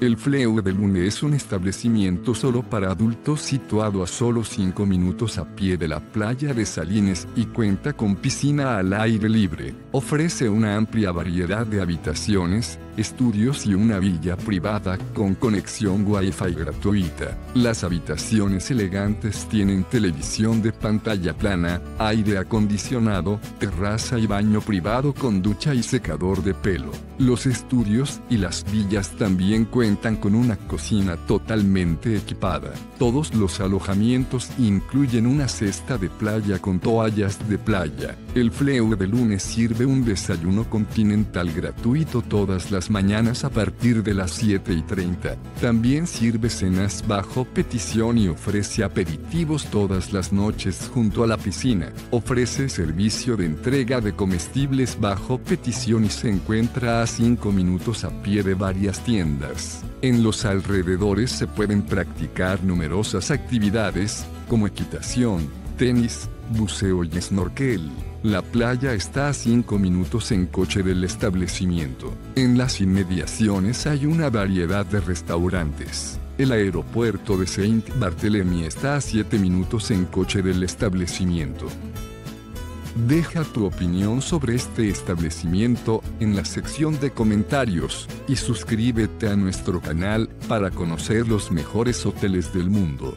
El Fleur de Lune es un establecimiento solo para adultos situado a solo 5 minutos a pie de la playa de Salines y cuenta con piscina al aire libre. Ofrece una amplia variedad de habitaciones, estudios y una villa privada con conexión Wi-Fi gratuita. Las habitaciones elegantes tienen televisión de pantalla plana, aire acondicionado, terraza y baño privado con ducha y secador de pelo. Los estudios y las villas también cuentan con una cocina totalmente equipada. Todos los alojamientos incluyen una cesta de playa con toallas de playa. El Fleur de lunes sirve un desayuno continental gratuito todas las mañanas a partir de las 7 y 30. También sirve cenas bajo petición y ofrece aperitivos todas las noches junto a la piscina. Ofrece servicio de entrega de comestibles bajo petición y se encuentra a 5 minutos a pie de varias tiendas. En los alrededores se pueden practicar numerosas actividades, como equitación, tenis, buceo y snorkel. La playa está a 5 minutos en coche del establecimiento. En las inmediaciones hay una variedad de restaurantes. El aeropuerto de Saint Barthélemy está a 7 minutos en coche del establecimiento. Deja tu opinión sobre este establecimiento en la sección de comentarios y suscríbete a nuestro canal para conocer los mejores hoteles del mundo.